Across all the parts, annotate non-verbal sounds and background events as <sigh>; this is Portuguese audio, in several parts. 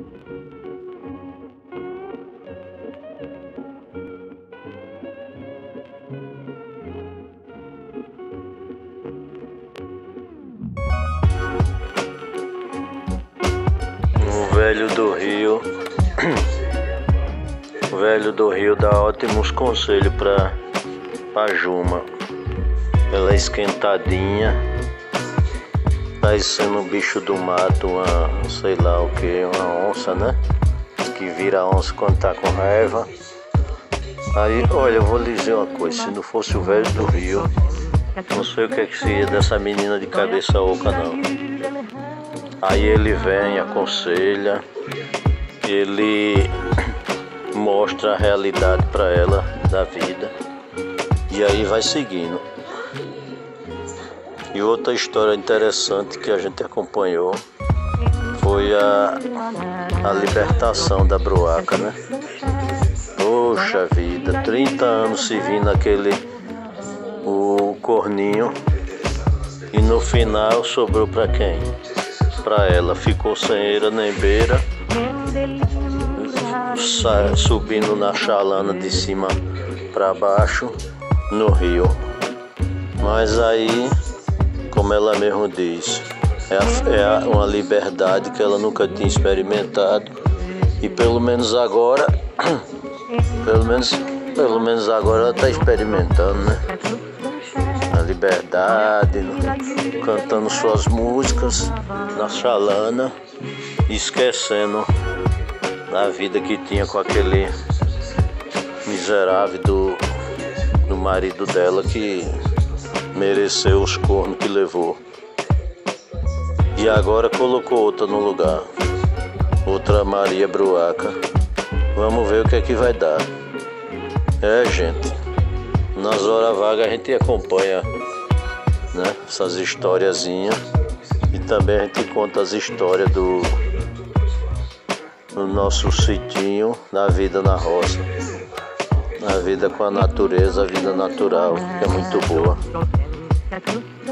O velho do Rio. O velho do Rio dá ótimos conselhos pra, pra Juma. Ela é esquentadinha. Parecendo um bicho do mato, uma sei lá o que, uma onça, né? Que vira onça quando tá com raiva. Aí, olha, eu vou lhe dizer uma coisa, se não fosse o velho do Rio, não sei o que é que seria dessa menina de cabeça oca não. Aí ele vem, aconselha, ele <coughs> mostra a realidade para ela da vida e aí vai seguindo. E outra história interessante que a gente acompanhou foi a, a libertação da Bruaca, né? Poxa vida, 30 anos se vindo aquele o corninho e no final sobrou para quem? Para ela, ficou sem eira nem beira, subindo na chalana de cima para baixo no rio. Mas aí, como ela mesmo diz, é, é uma liberdade que ela nunca tinha experimentado e pelo menos agora, <clears throat> pelo menos, pelo menos agora ela está experimentando, né? A liberdade, cantando suas músicas na chalana, esquecendo da vida que tinha com aquele miserável do, do marido dela que mereceu os cornos que levou. E agora colocou outra no lugar. Outra Maria Bruaca. Vamos ver o que é que vai dar. É, gente. Nas horas vagas a gente acompanha né, essas historiazinhas e também a gente conta as histórias do, do nosso sitinho, da vida na roça. A vida com a natureza, a vida natural, que é muito boa.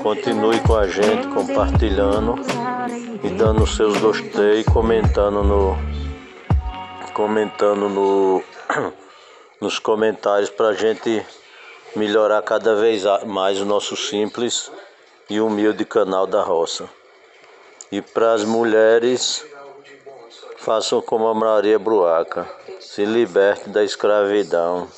Continue com a gente, compartilhando e dando seus gostei, comentando no comentando no <clears throat> nos comentários para a gente melhorar cada vez mais o nosso simples e humilde canal da roça. E para as mulheres, façam como a Maria Bruaca, se liberte da escravidão.